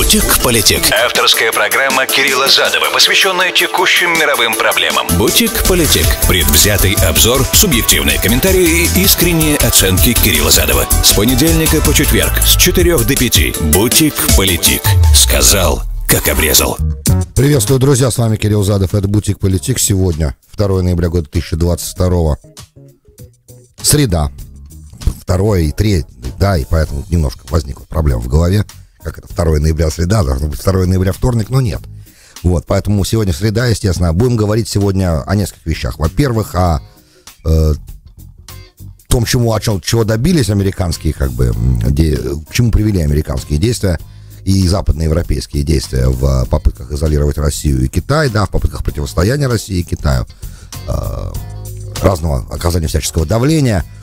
Бутик-политик. Авторская программа Кирилла Задова, посвященная текущим мировым проблемам. Бутик-политик. Предвзятый обзор, субъективные комментарии и искренние оценки Кирилла Задова. С понедельника по четверг с 4 до 5. Бутик-политик. Сказал, как обрезал. Приветствую, друзья, с вами Кирилл Задов, это Бутик Политик. Сегодня 2 ноября года 2022 Среда. 2 и 3, да, и поэтому немножко возникла проблема в голове как это, 2 ноября среда, должно быть 2 ноября вторник, но нет. Вот, поэтому сегодня среда, естественно. Будем говорить сегодня о нескольких вещах. Во-первых, о э, том, чему, о чем, чего добились американские, как бы, де, к чему привели американские действия и западноевропейские действия в попытках изолировать Россию и Китай, да, в попытках противостояния России и Китаю, э, разного оказания всяческого давления –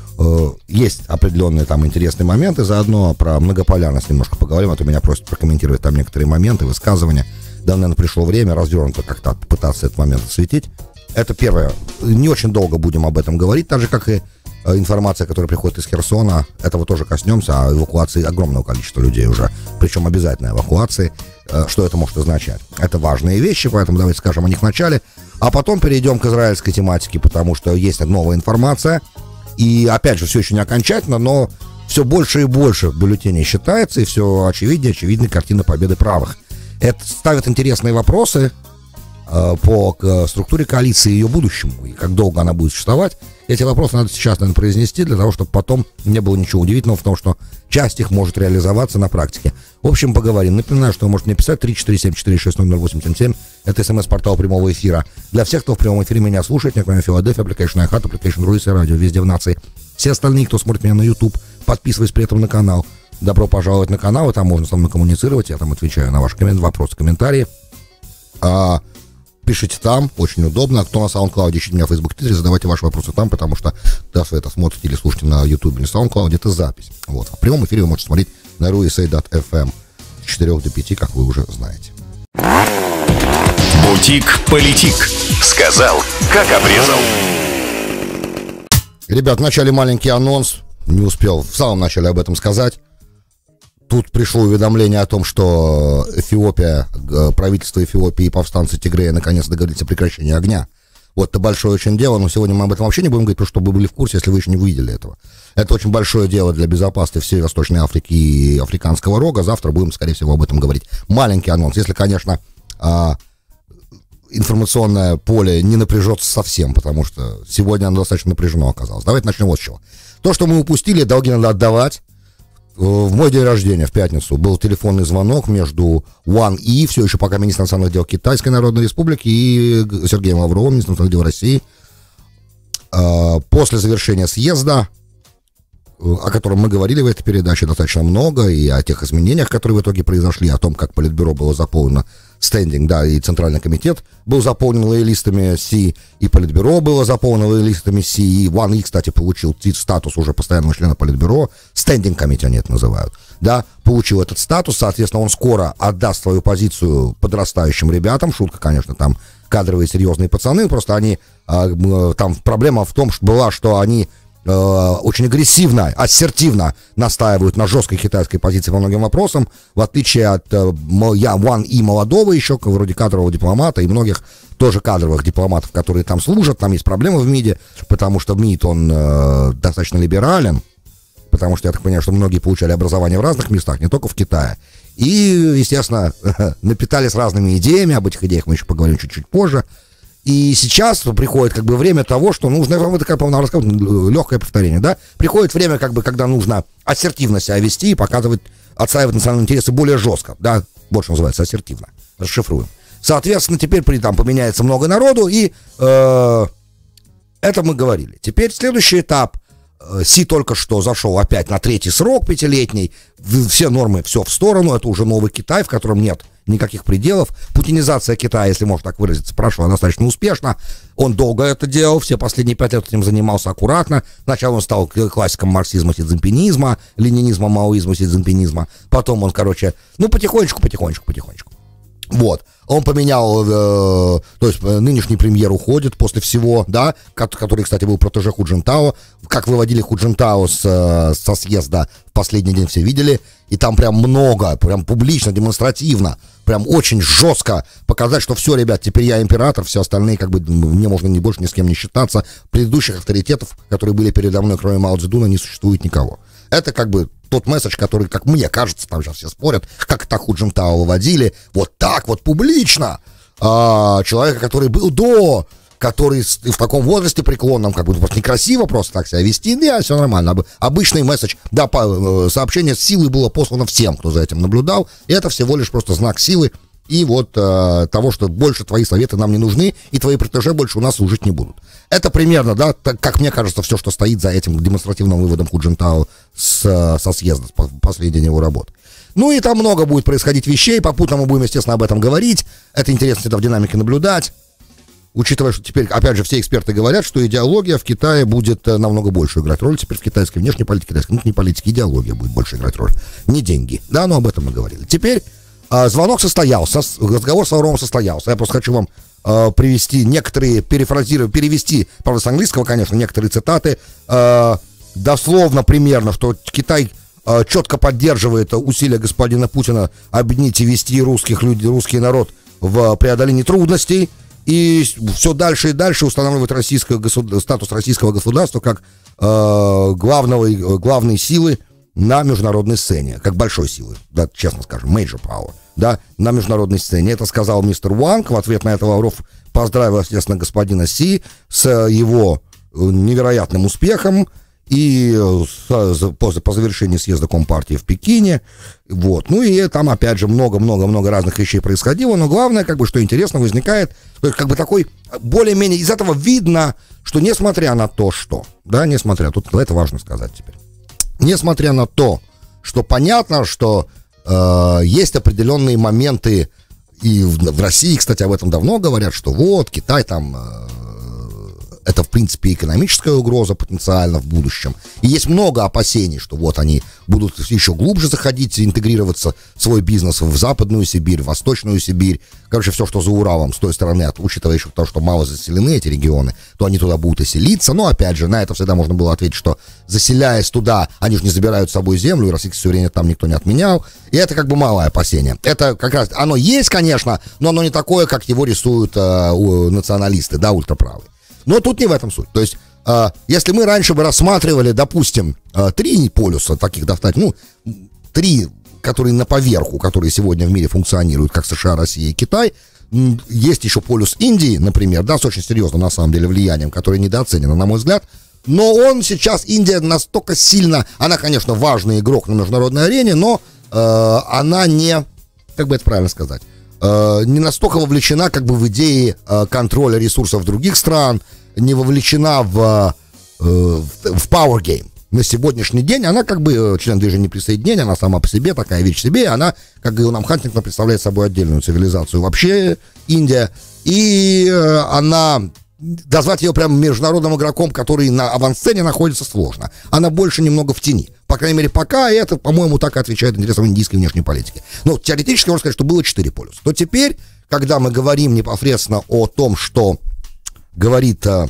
есть определенные там интересные моменты, заодно про многополярность немножко поговорим, а то меня просят прокомментировать там некоторые моменты, высказывания. Да, наверное, пришло время развернуто как-то пытаться этот момент осветить. Это первое. Не очень долго будем об этом говорить, так же, как и э, информация, которая приходит из Херсона. Этого тоже коснемся, а эвакуации огромного количества людей уже, причем обязательной эвакуации. Э, что это может означать? Это важные вещи, поэтому давайте скажем о них вначале. А потом перейдем к израильской тематике, потому что есть новая информация – и опять же, все еще не окончательно, но все больше и больше бюллетеней считается, и все очевиднее, очевиднее картина победы правых. Это ставит интересные вопросы по к структуре коалиции и ее будущему, и как долго она будет существовать. Эти вопросы надо сейчас, наверное, произнести, для того, чтобы потом не было ничего удивительного в том, что часть их может реализоваться на практике. В общем, поговорим. Напоминаю, что вы можете мне писать 347-460-0877. Это смс-портал прямого эфира. Для всех, кто в прямом эфире меня слушает, не кроме Филадельфия, Application iHeart, Application Руис и радио, везде в нации. Все остальные, кто смотрит меня на YouTube, подписывайтесь при этом на канал. Добро пожаловать на канал, и там можно со мной коммуницировать, я там отвечаю на ваши коммент, вопросы, комментарии. А, пишите там, очень удобно. Кто на SoundCloud, ищите меня в Facebook, Twitter, задавайте ваши вопросы там, потому что, да, вы это смотрите или слушаете на YouTube или SoundCloud, это запись. Вот. В прямом эфире вы можете смотреть на ruisa.fm с 4 до 5, как вы уже знаете. Бутик-политик. Сказал, как обрезал. Ребят, вначале маленький анонс. Не успел в самом начале об этом сказать. Тут пришло уведомление о том, что Эфиопия, правительство Эфиопии и повстанцы Тигрея наконец договорились о прекращении огня. Вот это большое очень дело, но сегодня мы об этом вообще не будем говорить, потому что вы были в курсе, если вы еще не увидели этого. Это очень большое дело для безопасности всей Восточной Африки и Африканского рога. Завтра будем, скорее всего, об этом говорить. Маленький анонс. Если, конечно, а, информационное поле не напряжется совсем, потому что сегодня оно достаточно напряжено оказалось. Давайте начнем вот с чего. То, что мы упустили, долги надо отдавать. В мой день рождения, в пятницу, был телефонный звонок между One И, все еще пока министр национальных дел Китайской Народной Республики, и Сергеем Лавровым, министр национальных дел России. А, после завершения съезда, о котором мы говорили в этой передаче достаточно много, и о тех изменениях, которые в итоге произошли, о том, как Политбюро было заполнено стендинг, да, и Центральный комитет был заполнен лоялистами Си, и Политбюро было заполнено лоялистами Си, и Ван И, кстати, получил статус уже постоянного члена Политбюро, стендинг комитет они это называют, да, получил этот статус, соответственно, он скоро отдаст свою позицию подрастающим ребятам, шутка, конечно, там кадровые серьезные пацаны, просто они, а, там проблема в том, что была, что они Э, очень агрессивно, ассертивно настаивают на жесткой китайской позиции по многим вопросам, в отличие от э, я Ван и молодого еще, вроде кадрового дипломата, и многих тоже кадровых дипломатов, которые там служат. Там есть проблемы в МИДе, потому что МИД, он э, достаточно либерален, потому что я так понимаю, что многие получали образование в разных местах, не только в Китае. И, естественно, напитались разными идеями, об этих идеях мы еще поговорим чуть-чуть позже. И сейчас приходит как бы время того, что нужно, это как бы рассказывать, легкое повторение, да, приходит время, как бы, когда нужно ассертивно себя вести и показывать, отстаивать национальные интересы более жестко, да, больше называется ассертивно, расшифруем. Соответственно, теперь при там поменяется много народу, и э, это мы говорили. Теперь следующий этап. Э, Си только что зашел опять на третий срок пятилетний, все нормы, все в сторону, это уже новый Китай, в котором нет никаких пределов. Путинизация Китая, если можно так выразиться, прошла достаточно успешно. Он долго это делал, все последние пять лет этим занимался аккуратно. Сначала он стал классиком марксизма, сидзинпинизма, ленинизма, маоизма, сидзинпинизма. Потом он, короче, ну, потихонечку, потихонечку, потихонечку. Вот. Он поменял, э, то есть э, нынешний премьер уходит после всего, да, который, кстати, был протеже Худжинтао. Как выводили Худжинтао с, э, со съезда в последний день все видели. и там прям много, прям публично, демонстративно, прям очень жестко показать, что все, ребят, теперь я император, все остальные, как бы, мне можно ни больше ни с кем не считаться. Предыдущих авторитетов, которые были передо мной, кроме Мао Цзэдуна, не существует никого. Это как бы тот месседж, который, как мне кажется, там сейчас все спорят, как это Ху Джинтао выводили, вот так вот публично, а, человека, который был до который в таком возрасте преклонном, как бы просто некрасиво просто так себя вести, да, все нормально. Обычный месседж, да, э, сообщение с силой было послано всем, кто за этим наблюдал, и это всего лишь просто знак силы и вот э, того, что больше твои советы нам не нужны, и твои протеже больше у нас служить не будут. Это примерно, да, так, как мне кажется, все, что стоит за этим демонстративным выводом Худжинтао с, э, со съезда, с последней его работы. Ну и там много будет происходить вещей, попутно мы будем, естественно, об этом говорить. Это интересно всегда в динамике наблюдать учитывая, что теперь, опять же, все эксперты говорят, что идеология в Китае будет э, намного больше играть роль. Теперь в китайской внешней политике, китайской внутренней политике идеология будет больше играть роль. Не деньги. Да, но об этом мы говорили. Теперь звонок состоялся, разговор с Лавровым состоялся. Я просто хочу вам э, привести некоторые, перефразировать, перевести, правда, с английского, конечно, некоторые цитаты. Э, дословно примерно, что Китай э, четко поддерживает усилия господина Путина объединить и вести русских людей, русский народ в преодолении трудностей и все дальше и дальше устанавливает государ... статус российского государства как э, главного, главной силы на международной сцене, как большой силы, да, честно скажем, major power, да, на международной сцене. Это сказал мистер Уанг, в ответ на это Лавров поздравил, естественно, господина Си с его э, невероятным успехом, и э, по, по завершении съезда Компартии в Пекине, вот, ну и там опять же много-много-много разных вещей происходило, но главное, как бы, что интересно, возникает, то есть, как бы такой, более-менее, из этого видно, что несмотря на то, что, да, несмотря, тут это важно сказать теперь, несмотря на то, что понятно, что э, есть определенные моменты, и в, в России, кстати, об этом давно говорят, что вот, Китай там... Это, в принципе, экономическая угроза потенциально в будущем. И есть много опасений, что вот они будут еще глубже заходить, интегрироваться в свой бизнес в Западную Сибирь, в Восточную Сибирь. Короче, все, что за Уралом, с той стороны, учитывая еще то, что мало заселены эти регионы, то они туда будут и селиться. Но, опять же, на это всегда можно было ответить, что заселяясь туда, они же не забирают с собой землю, и российское суверенитет там никто не отменял. И это как бы малое опасение. Это как раз, оно есть, конечно, но оно не такое, как его рисуют э, националисты, да, ультраправые. Но тут не в этом суть. То есть, э, если мы раньше бы рассматривали, допустим, э, три полюса таких достаточно, ну, три, которые на поверху, которые сегодня в мире функционируют, как США, Россия и Китай, есть еще полюс Индии, например, да, с очень серьезным, на самом деле, влиянием, которое недооценено, на мой взгляд, но он сейчас, Индия настолько сильно, она, конечно, важный игрок на международной арене, но э, она не, как бы это правильно сказать, э, не настолько вовлечена как бы в идеи э, контроля ресурсов других стран, не вовлечена в, э, в power game. На сегодняшний день она как бы член движения присоединения, она сама по себе такая вещь себе, она, как говорил нам Хантингтон, представляет собой отдельную цивилизацию. Вообще Индия, и она назвать ее прям международным игроком, который на авансцене находится, сложно. Она больше немного в тени. По крайней мере, пока это, по-моему, так и отвечает интересам индийской внешней политики. Но теоретически можно сказать, что было четыре полюса. То теперь, когда мы говорим непосредственно о том, что говорит э,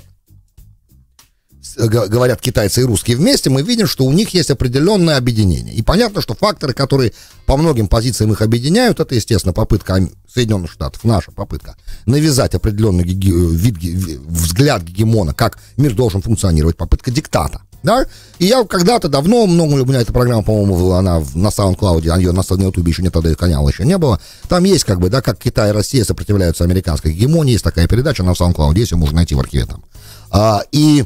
говорят китайцы и русские вместе, мы видим, что у них есть определенное объединение. И понятно, что факторы, которые по многим позициям их объединяют, это, естественно, попытка Соединенных Штатов, наша попытка, навязать определенный гиги, вид, взгляд гегемона, как мир должен функционировать, попытка диктата. Да? И я когда-то давно, много у меня эта программа, по-моему, она на SoundCloud, а ее на, на YouTube еще не тогда канала еще не было. Там есть как бы, да, как Китай и Россия сопротивляются американской гегемонии, есть такая передача на SoundCloud, ее можно найти в архиве там. А, и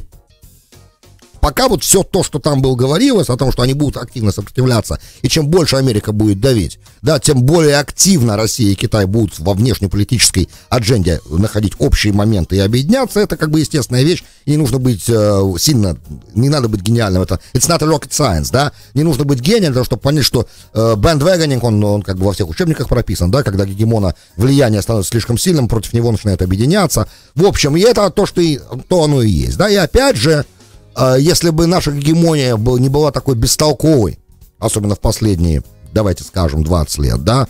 пока вот все то, что там было говорилось, о том, что они будут активно сопротивляться, и чем больше Америка будет давить, да, тем более активно Россия и Китай будут во внешнеполитической адженде находить общие моменты и объединяться, это как бы естественная вещь, и не нужно быть э, сильно, не надо быть гениальным, это it's not a rocket science, да, не нужно быть гением для того, чтобы понять, что э, бэндвэгонинг, он, он как бы во всех учебниках прописан, да, когда гегемона влияние становится слишком сильным, против него начинает объединяться, в общем, и это то, что и, то оно и есть, да, и опять же, если бы наша гегемония не была такой бестолковой, особенно в последние, давайте скажем, 20 лет, да,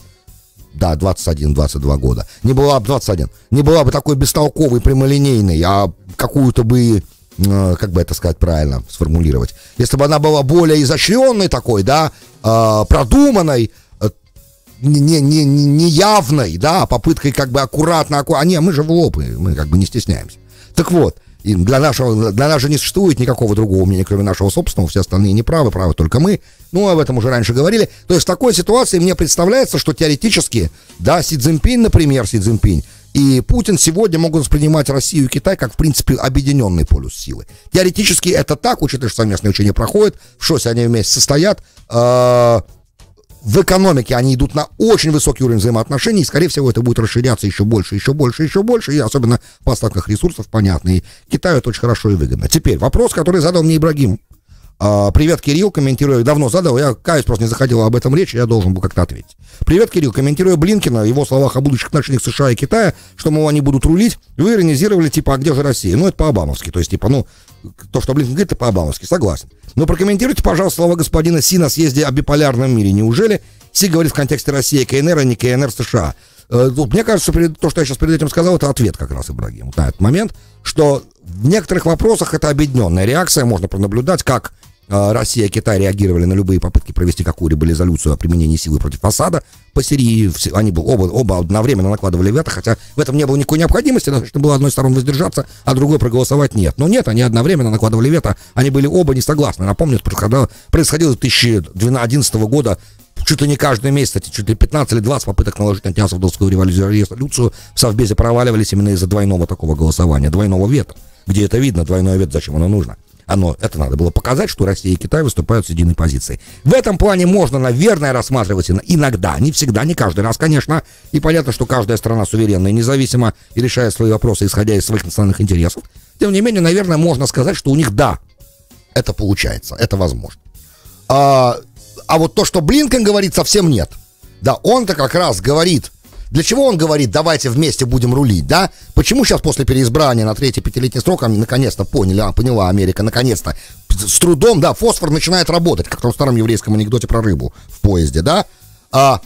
да, 21-22 года, не была бы 21, не была бы такой бестолковой, прямолинейной, а какую-то бы э, как бы это сказать правильно, сформулировать, если бы она была более изощренной такой, да, э, продуманной, э, не, не, не, явной, да, попыткой как бы аккуратно, аккуратно, а не, мы же в лопы, мы как бы не стесняемся. Так вот, и для нашего, для нас же не существует никакого другого мнения, кроме нашего собственного, все остальные не правы, правы только мы. Ну, об этом уже раньше говорили. То есть в такой ситуации мне представляется, что теоретически, да, Си Цзиньпинь, например, Си Цзиньпинь, и Путин сегодня могут воспринимать Россию и Китай как, в принципе, объединенный полюс силы. Теоретически это так, учитывая, что совместные учения проходят, в ШОСе они вместе состоят. Э, в экономике они идут на очень высокий уровень взаимоотношений, и, скорее всего, это будет расширяться еще больше, еще больше, еще больше, и особенно в поставках ресурсов, понятно, и Китаю это очень хорошо и выгодно. Теперь вопрос, который задал мне Ибрагим. А, привет, Кирилл, комментирую, давно задал, я, каюсь, просто не заходил об этом речь, я должен был как-то ответить. Привет, Кирилл, комментируя Блинкина, его словах о будущих отношениях США и Китая, что, мол, они будут рулить, вы иронизировали, типа, а где же Россия? Ну, это по-обамовски, то есть, типа, ну, то, что Блинкин говорит, это по-обамовски, согласен. Но прокомментируйте, пожалуйста, слова господина Си на съезде о биполярном мире. Неужели Си говорит в контексте России КНР, а не КНР США? Э, мне кажется, то, что я сейчас перед этим сказал, это ответ как раз, Ибрагим, на этот момент, что в некоторых вопросах это объединенная реакция, можно пронаблюдать, как Россия и Китай реагировали на любые попытки провести какую-либо резолюцию о применении силы против Асада по Сирии. Они оба, оба одновременно накладывали вето, хотя в этом не было никакой необходимости, достаточно было одной стороны воздержаться, а другой проголосовать нет. Но нет, они одновременно накладывали вето, они были оба не согласны. Напомню, когда происходило 2011 года чуть ли не каждый месяц, кстати, чуть ли 15 или 20 попыток наложить антиасадовскую резолюцию в Совбезе проваливались именно из-за двойного такого голосования, двойного вето. Где это видно, двойное вето, зачем оно нужно? Оно, это надо было показать, что Россия и Китай выступают с единой позицией. В этом плане можно, наверное, рассматривать иногда, не всегда, не каждый раз, конечно. И понятно, что каждая страна суверенна и независима и решает свои вопросы, исходя из своих национальных интересов. Тем не менее, наверное, можно сказать, что у них да, это получается, это возможно. А, а вот то, что Блинкен говорит, совсем нет. Да, он-то как раз говорит для чего он говорит, давайте вместе будем рулить, да? Почему сейчас после переизбрания на третий пятилетний срок, наконец-то поняли, а, поняла Америка, наконец-то, с трудом, да, фосфор начинает работать, как в том старом еврейском анекдоте про рыбу в поезде, да? А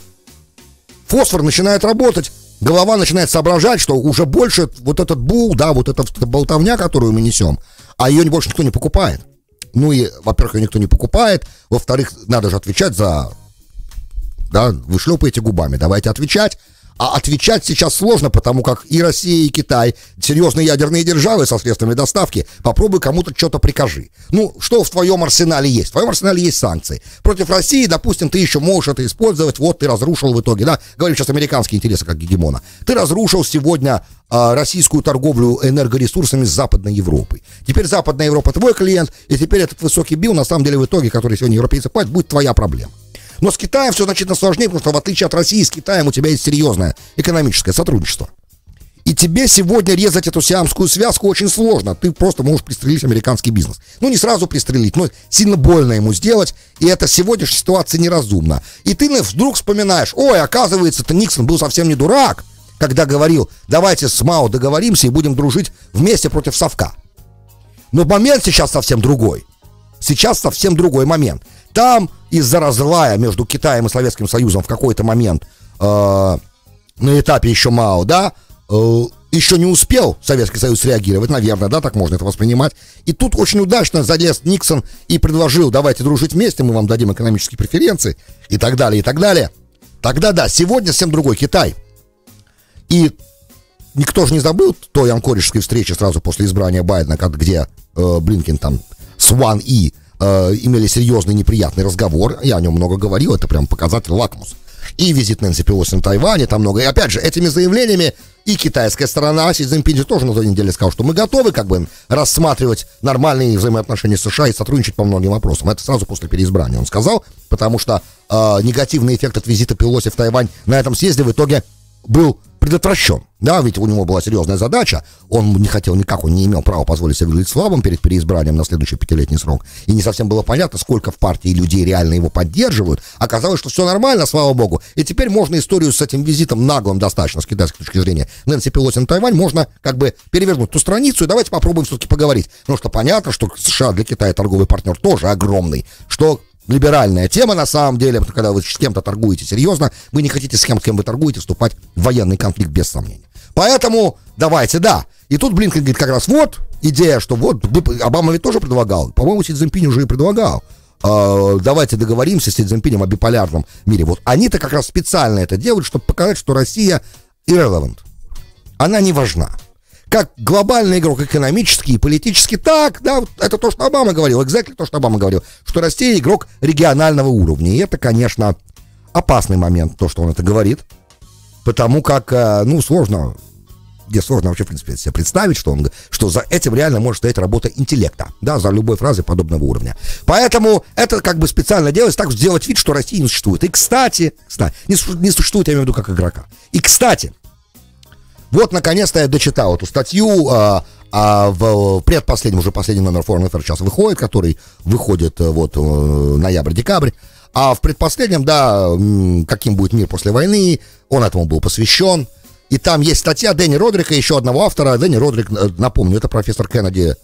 фосфор начинает работать, голова начинает соображать, что уже больше вот этот бул, да, вот эта болтовня, которую мы несем, а ее больше никто не покупает. Ну и, во-первых, ее никто не покупает, во-вторых, надо же отвечать за... Да, вы шлепаете губами, давайте отвечать. А отвечать сейчас сложно, потому как и Россия, и Китай серьезные ядерные державы со средствами доставки. Попробуй кому-то что-то прикажи. Ну, что в твоем арсенале есть? В твоем арсенале есть санкции. Против России, допустим, ты еще можешь это использовать. Вот ты разрушил в итоге, да? Говорим сейчас американские интересы как гегемона. Ты разрушил сегодня а, российскую торговлю энергоресурсами с Западной Европой. Теперь Западная Европа твой клиент, и теперь этот высокий бил, на самом деле, в итоге, который сегодня европейцы платят, будет твоя проблема. Но с Китаем все значительно сложнее, потому что в отличие от России, с Китаем у тебя есть серьезное экономическое сотрудничество. И тебе сегодня резать эту сиамскую связку очень сложно. Ты просто можешь пристрелить американский бизнес. Ну, не сразу пристрелить, но сильно больно ему сделать. И это в сегодняшней ситуации неразумно. И ты вдруг вспоминаешь, ой, оказывается-то Никсон был совсем не дурак, когда говорил, давайте с Мао договоримся и будем дружить вместе против Совка. Но момент сейчас совсем другой. Сейчас совсем другой момент. Там из-за разлая между Китаем и Советским Союзом в какой-то момент э, на этапе еще Мао, да, э, еще не успел Советский Союз реагировать, наверное, да, так можно это воспринимать. И тут очень удачно залез Никсон и предложил, давайте дружить вместе, мы вам дадим экономические преференции и так далее, и так далее. Тогда да, сегодня совсем другой Китай. И никто же не забыл той анкорежской встречи сразу после избрания Байдена, где э, Блинкин там с Ван И э, имели серьезный неприятный разговор. Я о нем много говорил, это прям показатель лакмус. И визит Нэнси Пелоси на Тайване, там много. И опять же, этими заявлениями и китайская сторона, Си Цзиньпинь тоже на той неделе сказал, что мы готовы как бы рассматривать нормальные взаимоотношения США и сотрудничать по многим вопросам. Это сразу после переизбрания он сказал, потому что э, негативный эффект от визита Пелоси в Тайвань на этом съезде в итоге был предотвращен. Да, ведь у него была серьезная задача. Он не хотел никак, он не имел права позволить себе выглядеть слабым перед переизбранием на следующий пятилетний срок. И не совсем было понятно, сколько в партии людей реально его поддерживают. Оказалось, что все нормально, слава богу. И теперь можно историю с этим визитом наглым достаточно, с китайской точки зрения, Нэнси Пелоси на Тайвань, можно как бы перевернуть ту страницу. И давайте попробуем все-таки поговорить. Потому что понятно, что США для Китая торговый партнер тоже огромный. Что либеральная тема на самом деле, когда вы с кем-то торгуете серьезно, вы не хотите с кем, с кем вы торгуете вступать в военный конфликт без сомнения. Поэтому давайте, да. И тут Блинкен говорит как раз вот, идея, что вот Обама ведь тоже предлагал, по-моему, Си Цзиньпинь уже и предлагал, э, давайте договоримся с Си Цзиньпинем о биполярном мире. Вот они-то как раз специально это делают, чтобы показать, что Россия irrelevant. Она не важна. Как глобальный игрок экономический и политически, так, да, это то, что Обама говорил, exactly то, что Обама говорил, что Россия игрок регионального уровня. И это, конечно, опасный момент, то, что он это говорит, потому как, э, ну, сложно где сложно вообще, в принципе, себе представить, что, он, что за этим реально может стоять работа интеллекта, да, за любой фразой подобного уровня. Поэтому это как бы специально делается так, сделать вид, что России не существует. И, кстати, кстати не, не существует, я имею в виду, как игрока. И, кстати, вот, наконец-то я дочитал эту статью, а, а в предпоследнем, уже последний номер Foreign Affairs сейчас выходит, который выходит э, вот э, ноябрь-декабрь. А в предпоследнем, да, каким будет мир после войны, он этому был посвящен. И там есть статья Дэни Родрика, еще одного автора. Дэни Родрик, э, напомню, это профессор Кеннеди,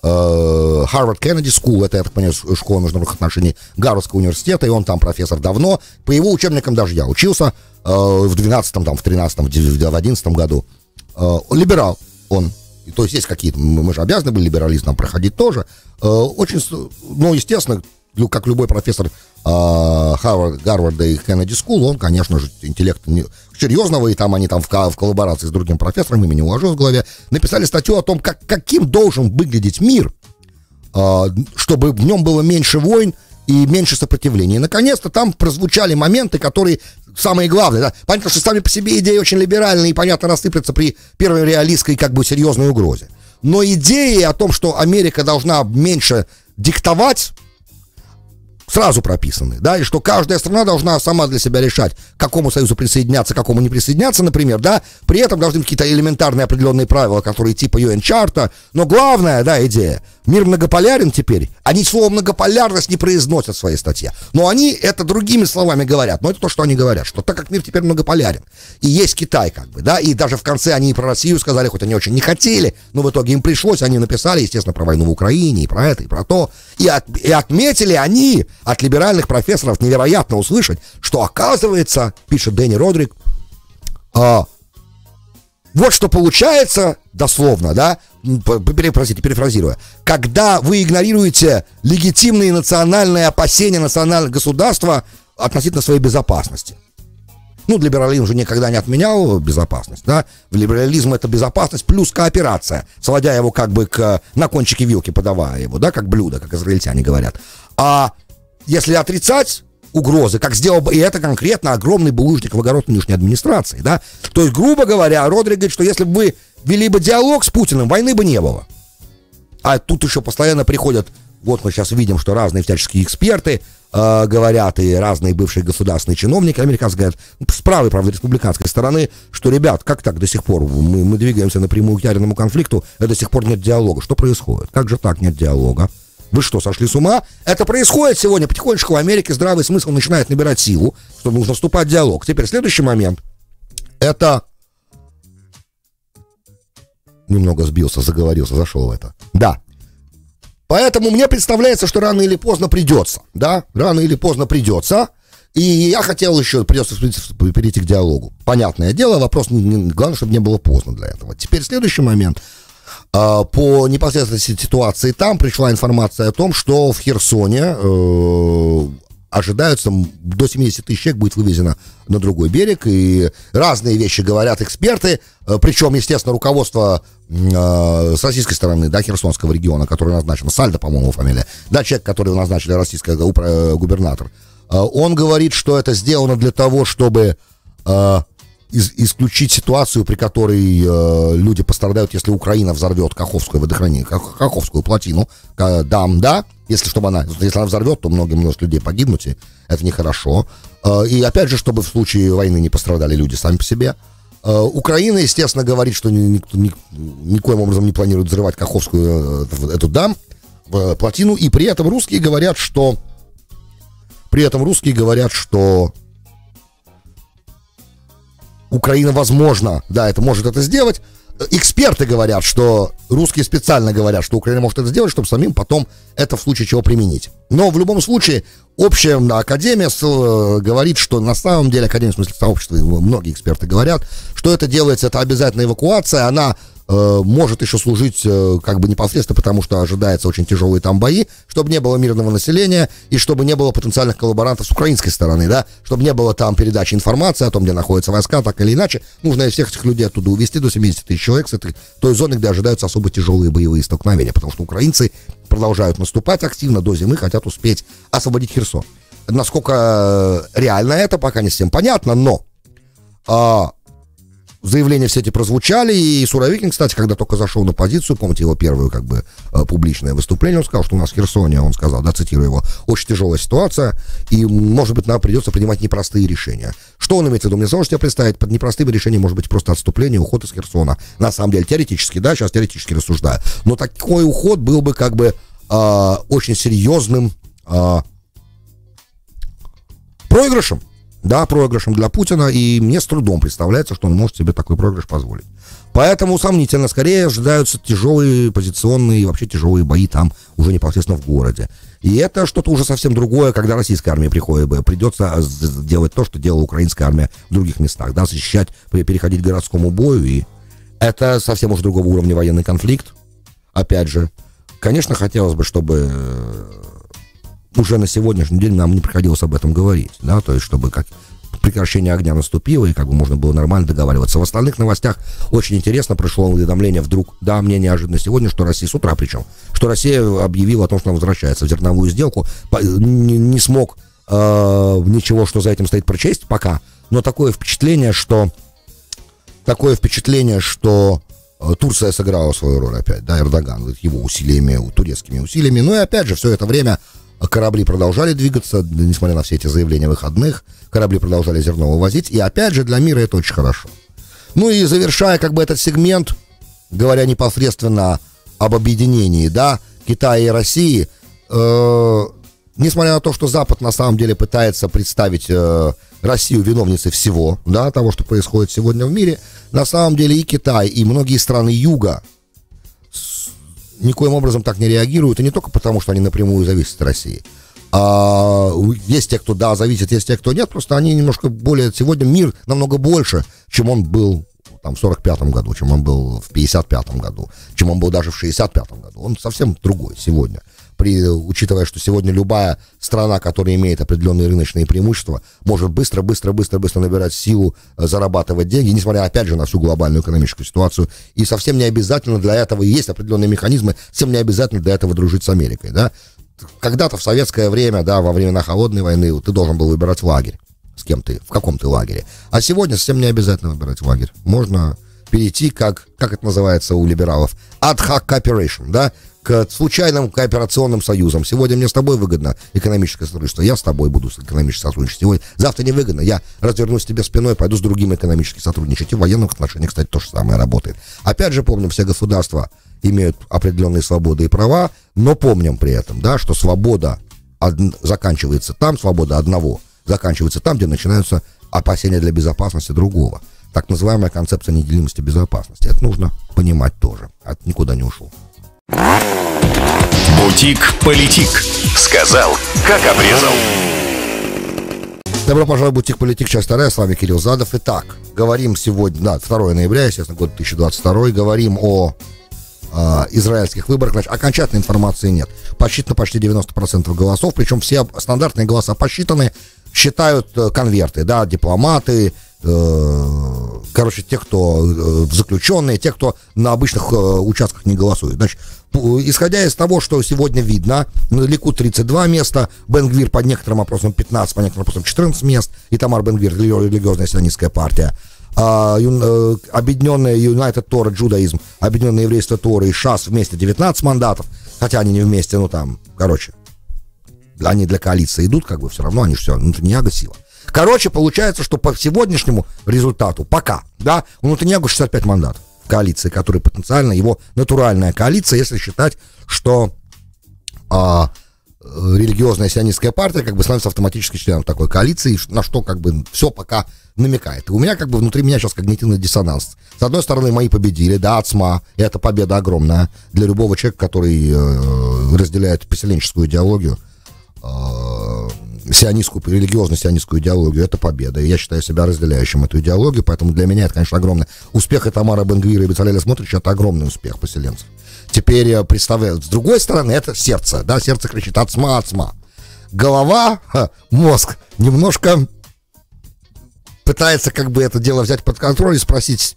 Harvard Kennedy School, это, я так понимаю, школа международных отношений Гарвардского университета, и он там профессор давно. По его учебникам даже я учился в 12-м, там, в 13-м, в 11-м году. Э, либерал он. То есть есть какие-то, мы же обязаны были либерализм нам проходить тоже. Э, очень, ну, естественно, как любой профессор Харвард, Гарварда и Kennedy School, он, конечно же, интеллект серьезного, и там они там в, в коллаборации с другим профессором, имени уложил в голове, написали статью о том, как, каким должен выглядеть мир, чтобы в нем было меньше войн и меньше сопротивления. И, наконец-то, там прозвучали моменты, которые самые главные. Да? Понятно, что сами по себе идеи очень либеральные и, понятно, рассыплются при первой реалистской, как бы, серьезной угрозе. Но идеи о том, что Америка должна меньше диктовать сразу прописаны, да, и что каждая страна должна сама для себя решать, к какому союзу присоединяться, к какому не присоединяться, например, да, при этом должны быть какие-то элементарные определенные правила, которые типа UN-чарта, но главная, да, идея, мир многополярен теперь, они слово многополярность не произносят в своей статье, но они это другими словами говорят, но это то, что они говорят, что так как мир теперь многополярен, и есть Китай, как бы, да, и даже в конце они и про Россию сказали, хоть они очень не хотели, но в итоге им пришлось, они написали, естественно, про войну в Украине, и про это, и про то, и, от, и отметили они от либеральных профессоров невероятно услышать, что оказывается, пишет Дэнни Родрик, а, вот что получается, дословно, да, перефразируя, когда вы игнорируете легитимные национальные опасения национального государства относительно своей безопасности. Ну, либерализм же никогда не отменял безопасность, да. В либерализм это безопасность плюс кооперация, сводя его как бы к, на кончике вилки, подавая его, да, как блюдо, как израильтяне говорят. А если отрицать угрозы, как сделал и это конкретно огромный булыжник в огород нынешней администрации, да. То есть, грубо говоря, Родрик говорит, что если бы вы вели бы диалог с Путиным, войны бы не было. А тут еще постоянно приходят, вот мы сейчас видим, что разные всяческие эксперты, э, говорят, и разные бывшие государственные чиновники американские говорят, с правой, правда, республиканской стороны, что, ребят, как так до сих пор? Мы, мы двигаемся напрямую к ядерному конфликту, а до сих пор нет диалога. Что происходит? Как же так нет диалога? Вы что, сошли с ума? Это происходит сегодня потихонечку в Америке. Здравый смысл начинает набирать силу, что нужно вступать в диалог. Теперь следующий момент. Это... Немного сбился, заговорился, зашел в это. Да, Поэтому мне представляется, что рано или поздно придется, да, рано или поздно придется. И я хотел еще, придется перейти к диалогу. Понятное дело, вопрос, главное, чтобы не было поздно для этого. Теперь следующий момент. А, по непосредственной ситуации там пришла информация о том, что в Херсоне э, ожидаются до 70 тысяч человек будет вывезено на другой берег, и разные вещи говорят эксперты, э, причем, естественно, руководство э, с российской стороны, да, Херсонского региона, который назначен, Сальдо, по-моему, фамилия, да, человек, который назначили российский э, губернатор, он говорит, что это сделано для того, чтобы из, исключить ситуацию, при которой э, люди пострадают, если Украина взорвет Каховскую водохранение, Каховскую плотину, дам, да, если чтобы она, если она взорвет, то многим множество людей погибнут, и это нехорошо. Э, и опять же, чтобы в случае войны не пострадали люди сами по себе. Э, Украина, естественно, говорит, что никто ни, никоим образом не планирует взрывать Каховскую э, эту дам, э, плотину, и при этом русские говорят, что при этом русские говорят, что Украина, возможно, да, это может это сделать. Эксперты говорят, что русские специально говорят, что Украина может это сделать, чтобы самим потом это в случае чего применить. Но в любом случае общая академия э, говорит, что на самом деле, академия в смысле сообщества, многие эксперты говорят, что это делается, это обязательная эвакуация, она э, может еще служить э, как бы непосредственно, потому что ожидается очень тяжелые там бои, чтобы не было мирного населения и чтобы не было потенциальных коллаборантов с украинской стороны, да, чтобы не было там передачи информации о том, где находятся войска, так или иначе. Нужно всех этих людей оттуда увезти до 70 тысяч человек с этой той зоны, где ожидаются особо тяжелые боевые столкновения, потому что украинцы продолжают наступать активно до зимы, хотят успеть освободить Херсон. Насколько реально это, пока не всем понятно, но а, заявления все эти прозвучали, и Суровикин, кстати, когда только зашел на позицию, помните его первое, как бы, э, публичное выступление, он сказал, что у нас в Херсоне, он сказал, да, цитирую его, очень тяжелая ситуация, и, может быть, нам придется принимать непростые решения. Что он имеет в виду? Мне сложно себе представить, под непростыми решениями может быть просто отступление, уход из Херсона. На самом деле, теоретически, да, сейчас теоретически рассуждаю. Но такой уход был бы, как бы, э, очень серьезным э, проигрышем да, проигрышем для Путина, и мне с трудом представляется, что он может себе такой проигрыш позволить. Поэтому сомнительно, скорее ожидаются тяжелые позиционные, вообще тяжелые бои там уже непосредственно в городе. И это что-то уже совсем другое, когда российская армия приходит, придется делать то, что делала украинская армия в других местах, да, защищать, переходить к городскому бою, и это совсем уже другого уровня военный конфликт, опять же. Конечно, хотелось бы, чтобы уже на сегодняшний день нам не приходилось об этом говорить, да, то есть чтобы как прекращение огня наступило, и как бы можно было нормально договариваться. В остальных новостях очень интересно пришло уведомление вдруг, да, мне неожиданно сегодня, что Россия, с утра причем, что Россия объявила о том, что она возвращается в зерновую сделку, не, не смог э, ничего, что за этим стоит, прочесть пока, но такое впечатление, что такое впечатление, что э, Турция сыграла свою роль опять, да, Эрдоган, его усилиями, турецкими усилиями, ну и опять же, все это время корабли продолжали двигаться, несмотря на все эти заявления выходных, корабли продолжали зерно вывозить, и опять же для мира это очень хорошо. Ну и завершая как бы этот сегмент, говоря непосредственно об объединении, да, Китая и России, э, несмотря на то, что Запад на самом деле пытается представить э, Россию виновницей всего, да, того, что происходит сегодня в мире, на самом деле и Китай, и многие страны Юга никоим образом так не реагируют, и не только потому, что они напрямую зависят от России. А, есть те, кто, да, зависит, есть те, кто нет, просто они немножко более... Сегодня мир намного больше, чем он был там, в 45-м году, чем он был в 55-м году, чем он был даже в 65-м году. Он совсем другой сегодня при, учитывая, что сегодня любая страна, которая имеет определенные рыночные преимущества, может быстро, быстро, быстро, быстро набирать силу, э, зарабатывать деньги, несмотря, опять же, на всю глобальную экономическую ситуацию. И совсем не обязательно для этого, есть определенные механизмы, совсем не обязательно для этого дружить с Америкой, да. Когда-то в советское время, да, во времена холодной войны, ты должен был выбирать лагерь, с кем ты, в каком ты лагере. А сегодня совсем не обязательно выбирать лагерь. Можно перейти, как, как это называется у либералов, ad hoc cooperation, да, к случайным кооперационным союзам. Сегодня мне с тобой выгодно экономическое сотрудничество, я с тобой буду экономическое сотрудничать. Сегодня, завтра не выгодно, я развернусь тебе спиной, пойду с другим экономически сотрудничать. И в военных отношениях, кстати, то же самое работает. Опять же, помним, все государства имеют определенные свободы и права, но помним при этом, да, что свобода од... заканчивается там, свобода одного заканчивается там, где начинаются опасения для безопасности другого. Так называемая концепция неделимости безопасности. Это нужно понимать тоже. От никуда не ушел. Бутик-политик. Сказал, как обрезал. Добро пожаловать в Бутик Политик, часть вторая, с вами Кирилл Задов. Итак, говорим сегодня, да, 2 ноября, естественно, год 2022, говорим о э, израильских выборах. Значит, окончательной информации нет. Посчитано почти 90% голосов, причем все стандартные голоса посчитаны, считают э, конверты, да, дипломаты, короче, те, кто э, заключенные, те, кто на обычных э, участках не голосует. Значит, исходя из того, что сегодня видно, Ликут 32 места, Бенгвир по некоторым опросам 15, по некоторым опросам 14 мест, и Тамар Бенгвир, религиозная сионистская партия. А, ю, э, объединенная United Тора, Джудаизм, объединенное еврейство Торы и ШАС вместе 19 мандатов, хотя они не вместе, ну там, короче, они для коалиции идут, как бы все равно, они же все, ну, Нетаньяго сила. Короче, получается, что по сегодняшнему результату, пока, да, у Нетаньяго 65 мандатов коалиции, который потенциально его натуральная коалиция, если считать, что а, религиозная сионистская партия как бы становится автоматически членом такой коалиции, на что как бы все пока намекает. И у меня как бы внутри меня сейчас когнитивный диссонанс. С одной стороны, мои победили, да, АЦМА, и это победа огромная для любого человека, который э, разделяет поселенческую идеологию. Э, сионистскую, религиозно-сионистскую идеологию, это победа. И я считаю себя разделяющим эту идеологию, поэтому для меня это, конечно, огромный успех. И Тамара Бенгвира и Бецалеля Смотрича это огромный успех поселенцев. Теперь я представляю, с другой стороны, это сердце, да, сердце кричит «Ацма, ацма». Голова, мозг немножко пытается как бы это дело взять под контроль и спросить,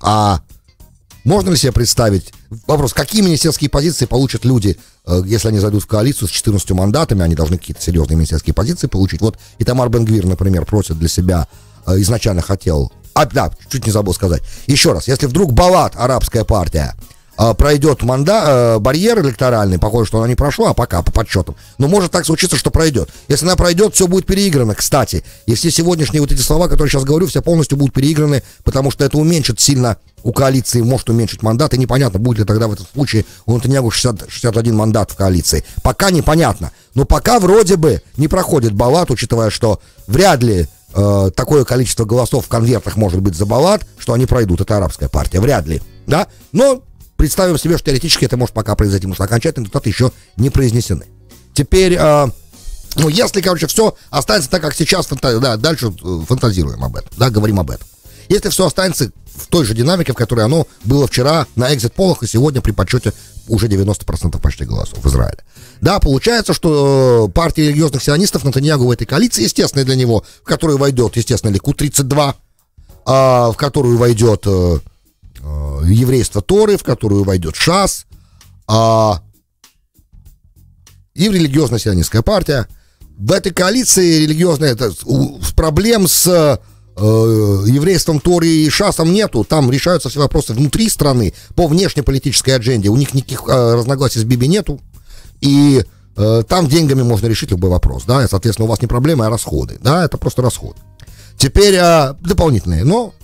а можно ли себе представить вопрос, какие министерские позиции получат люди, э, если они зайдут в коалицию с 14 мандатами, они должны какие-то серьезные министерские позиции получить. Вот и Тамар Бенгвир, например, просит для себя, э, изначально хотел, а, да, чуть не забыл сказать. Еще раз, если вдруг Балат, арабская партия, э, пройдет манда, барьер электоральный, похоже, что она не прошла, а пока, по подсчетам. Но может так случиться, что пройдет. Если она пройдет, все будет переиграно, кстати. И все сегодняшние вот эти слова, которые сейчас говорю, все полностью будут переиграны, потому что это уменьшит сильно у коалиции может уменьшить мандат, и непонятно, будет ли тогда в этом случае у Натаньягу 60, 61 мандат в коалиции. Пока непонятно. Но пока вроде бы не проходит Балат, учитывая, что вряд ли э, такое количество голосов в конвертах может быть за Балат, что они пройдут. Это арабская партия. Вряд ли. Да? Но представим себе, что теоретически это может пока произойти, потому что окончательные результаты еще не произнесены. Теперь, э, ну, если, короче, все останется так, как сейчас, фанта- да, дальше э, фантазируем об этом, да, говорим об этом. Если все останется в той же динамике, в которой оно было вчера на экзит-полах и сегодня при подсчете уже 90% почти голосов в Израиле. Да, получается, что э, партия религиозных сионистов Натаньягу в этой коалиции, естественно, для него, в которую войдет, естественно, Ликут-32, а, в которую войдет э, э, еврейство Торы, в которую войдет ШАС, а, и религиозно-сионистская партия. В этой коалиции религиозная, это, проблем с еврейством Тори и Шасом нету. Там решаются все вопросы внутри страны по внешнеполитической адженде. У них никаких э, разногласий с Биби нету. И э, там деньгами можно решить любой вопрос. Да, и, соответственно, у вас не проблемы, а расходы. Да, это просто расходы. Теперь э, дополнительные. Но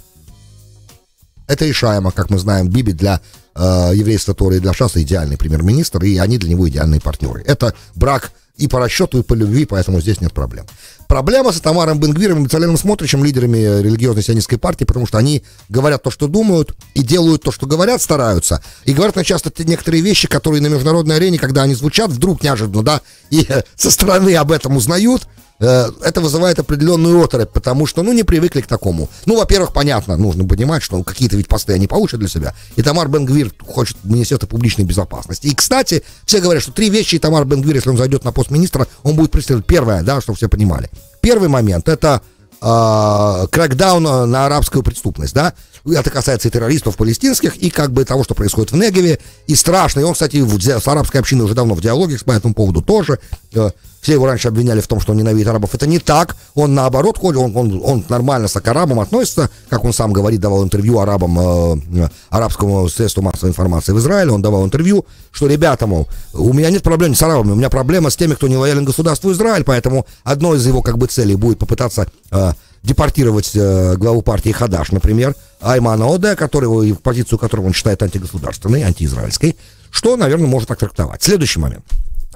это решаемо, как мы знаем, Биби для э, еврейства Тора и для Шаса идеальный премьер-министр, и они для него идеальные партнеры. Это брак и по расчету, и по любви, поэтому здесь нет проблем. Проблема с Тамаром Бенгвиром и Бецаленом Смотричем, лидерами религиозной сионистской партии, потому что они говорят то, что думают, и делают то, что говорят, стараются. И говорят на часто некоторые вещи, которые на международной арене, когда они звучат, вдруг неожиданно, да, и со стороны об этом узнают, это вызывает определенную оторопь, потому что, ну, не привыкли к такому. Ну, во-первых, понятно, нужно понимать, что какие-то ведь посты они получат для себя. И Тамар Бенгвир хочет Министерство публичной безопасности. И, кстати, все говорят, что три вещи, и Тамар Бенгвир, если он зайдет на пост министра, он будет преследовать. Первое, да, чтобы все понимали. Первый момент, это э, крэкдаун на арабскую преступность, да, это касается и террористов палестинских, и как бы того, что происходит в Негеве, и страшно, и он, кстати, с арабской общиной уже давно в диалоге по этому поводу тоже, э, все его раньше обвиняли в том, что он ненавидит арабов. Это не так. Он наоборот ходит, он, он, он нормально к арабам относится, как он сам говорит, давал интервью арабам, э, арабскому средству массовой информации в Израиле. Он давал интервью, что, ребята, мол, у меня нет проблем с арабами, у меня проблема с теми, кто не лоялен государству Израиль, поэтому одной из его как бы целей будет попытаться э, депортировать э, главу партии Хадаш, например, Аймана Оде, которого, позицию которого он считает антигосударственной, антиизраильской, что, наверное, может так трактовать. Следующий момент.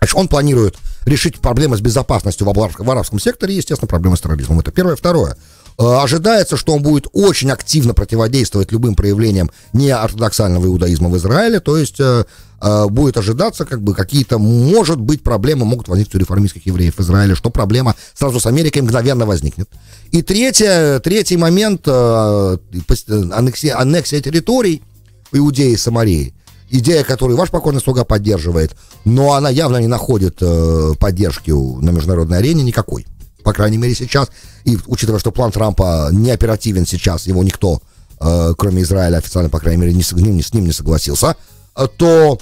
Значит, он планирует решить проблемы с безопасностью в, арабском секторе естественно, проблемы с терроризмом. Это первое. Второе. Э, ожидается, что он будет очень активно противодействовать любым проявлениям неортодоксального иудаизма в Израиле, то есть э, э, будет ожидаться, как бы какие-то, может быть, проблемы могут возникнуть у реформистских евреев в Израиле, что проблема сразу с Америкой мгновенно возникнет. И третье, третий момент, аннексия, аннексия территорий Иудеи и Самарии, идея, которую ваш покорный слуга поддерживает, но она явно не находит э, поддержки на международной арене никакой. По крайней мере, сейчас. И учитывая, что план Трампа не оперативен сейчас, его никто, э, кроме Израиля, официально, по крайней мере, не, с, ним, с ним не согласился, э, то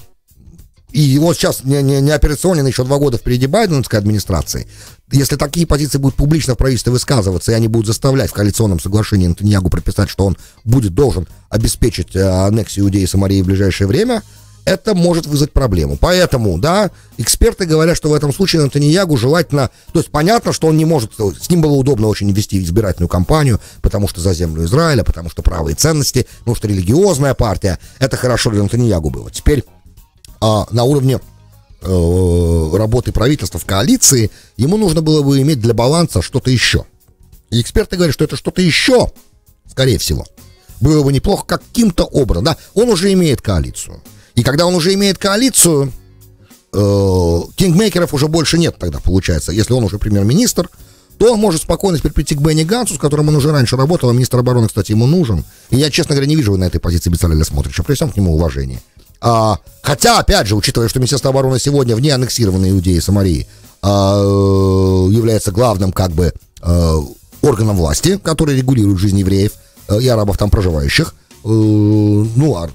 и вот сейчас не, не, не операционен еще два года впереди Байденовской администрации. Если такие позиции будут публично в правительстве высказываться, и они будут заставлять в коалиционном соглашении Натаньягу прописать, что он будет должен обеспечить э, аннексию Иудеи и Самарии в ближайшее время, это может вызвать проблему. Поэтому, да, эксперты говорят, что в этом случае Натаньягу желательно... То есть понятно, что он не может... С ним было удобно очень вести избирательную кампанию, потому что за землю Израиля, потому что правые ценности, потому что религиозная партия. Это хорошо для Натаньягу было. Теперь а, на уровне э, работы правительства в коалиции, ему нужно было бы иметь для баланса что-то еще. И эксперты говорят, что это что-то еще, скорее всего, было бы неплохо каким-то образом. Да, он уже имеет коалицию. И когда он уже имеет коалицию, э, кингмейкеров уже больше нет тогда, получается. Если он уже премьер-министр, то он может спокойно теперь прийти к Бенни Гансу, с которым он уже раньше работал, а министр обороны, кстати, ему нужен. И я, честно говоря, не вижу на этой позиции Бецалеля Смотрича, при всем к нему уважении. А, хотя, опять же, учитывая, что Министерство обороны сегодня вне аннексированной Иудеи и Самарии а, является главным, как бы, а, органом власти, который регулирует жизнь евреев а, и арабов там проживающих, а, ну, а,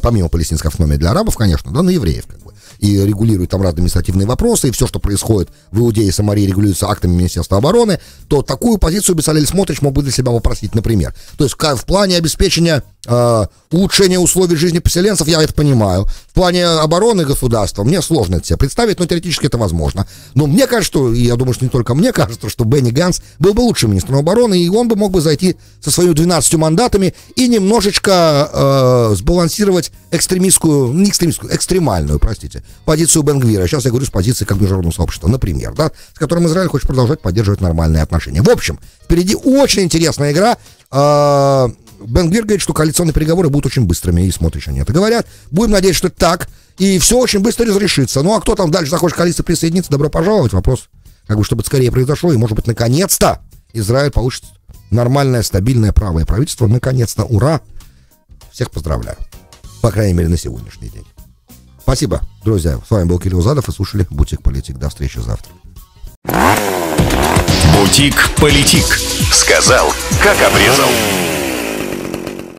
помимо палестинской автономии для арабов, конечно, да, на евреев, как бы и регулирует там разные административные вопросы, и все, что происходит в Иудее и Самарии, регулируется актами Министерства обороны, то такую позицию Бесалель Смотрич мог бы для себя попросить, например. То есть в плане обеспечения э, улучшения условий жизни поселенцев, я это понимаю. В плане обороны государства мне сложно это себе представить, но теоретически это возможно. Но мне кажется, и я думаю, что не только мне кажется, что Бенни Ганс был бы лучшим министром обороны, и он бы мог бы зайти со своими 12 мандатами и немножечко э, сбалансировать экстремистскую, не экстремистскую, экстремальную, простите, позицию Бенгвира. Сейчас я говорю с позиции как международного сообщества, например, да, с которым Израиль хочет продолжать поддерживать нормальные отношения. В общем, впереди очень интересная игра. Э, Бенгвир говорит, что коалиционные переговоры будут очень быстрыми, и смотришь, они это говорят. Будем надеяться, что это так, и все очень быстро разрешится. Ну, а кто там дальше захочет коалиции присоединиться, добро пожаловать. Вопрос, как бы, чтобы это скорее произошло, и, может быть, наконец-то Израиль получит нормальное, стабильное правое правительство. Наконец-то, ура! Всех поздравляю. По крайней мере, на сегодняшний день. Спасибо, друзья. С вами был Кирилл Задов и слушали «Бутик Политик». До встречи завтра. «Бутик Политик». Сказал, как обрезал.